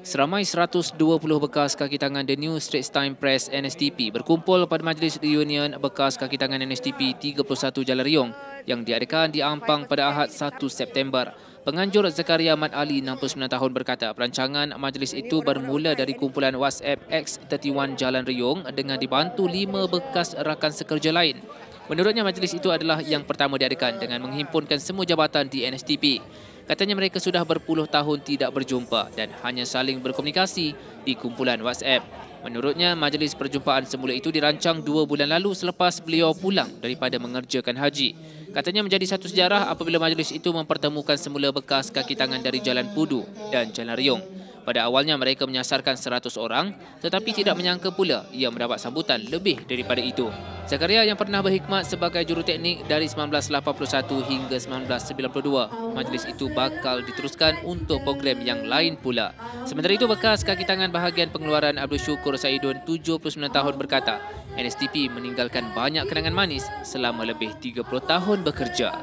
Seramai 120 bekas kaki tangan The New Straits Time Press NSTP berkumpul pada Majlis Reunion bekas kaki tangan NSTP 31 Jalan Riung yang diadakan di Ampang pada Ahad 1 September. Penganjur Zakaria Mat Ali, 69 tahun berkata perancangan majlis itu bermula dari kumpulan WhatsApp X31 Jalan Riung dengan dibantu lima bekas rakan sekerja lain. Menurutnya majlis itu adalah yang pertama diadakan dengan menghimpunkan semua jabatan di NSTP. Katanya mereka sudah berpuluh tahun tidak berjumpa dan hanya saling berkomunikasi di kumpulan WhatsApp. Menurutnya, majlis perjumpaan semula itu dirancang dua bulan lalu selepas beliau pulang daripada mengerjakan haji. Katanya menjadi satu sejarah apabila majlis itu mempertemukan semula bekas kaki tangan dari Jalan Pudu dan Jalan Riung. Pada awalnya mereka menyasarkan 100 orang tetapi tidak menyangka pula ia mendapat sambutan lebih daripada itu. Zakaria yang pernah berkhidmat sebagai juruteknik dari 1981 hingga 1992, majlis itu bakal diteruskan untuk program yang lain pula. Sementara itu bekas kaki tangan bahagian pengeluaran Abdul Syukur Saidun 79 tahun berkata, NSTP meninggalkan banyak kenangan manis selama lebih 30 tahun bekerja.